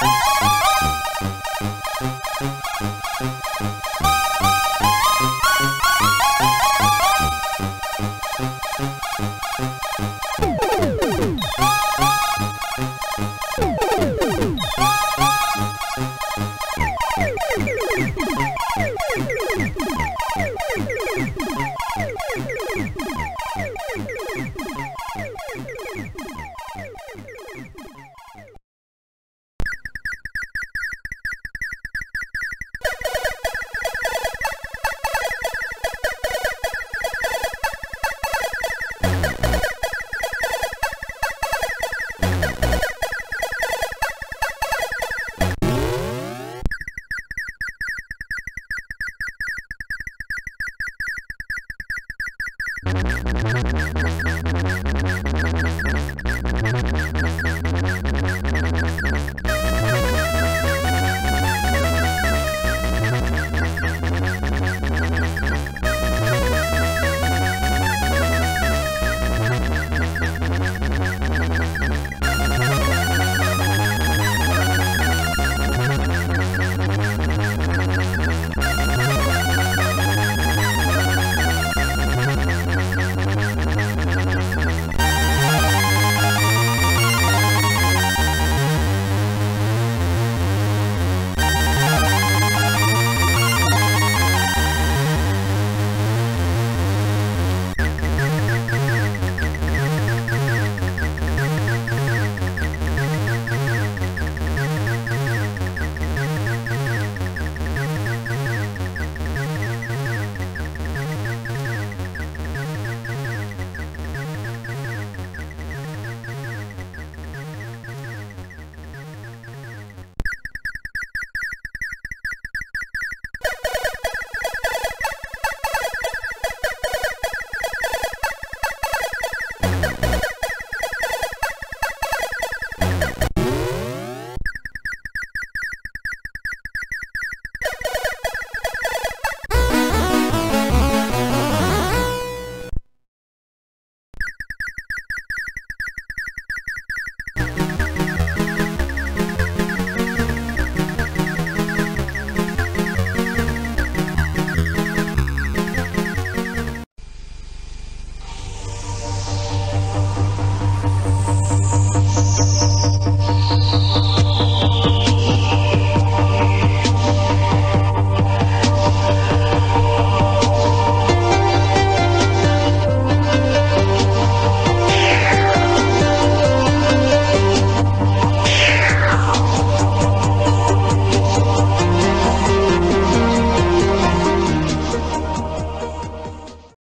Thank you.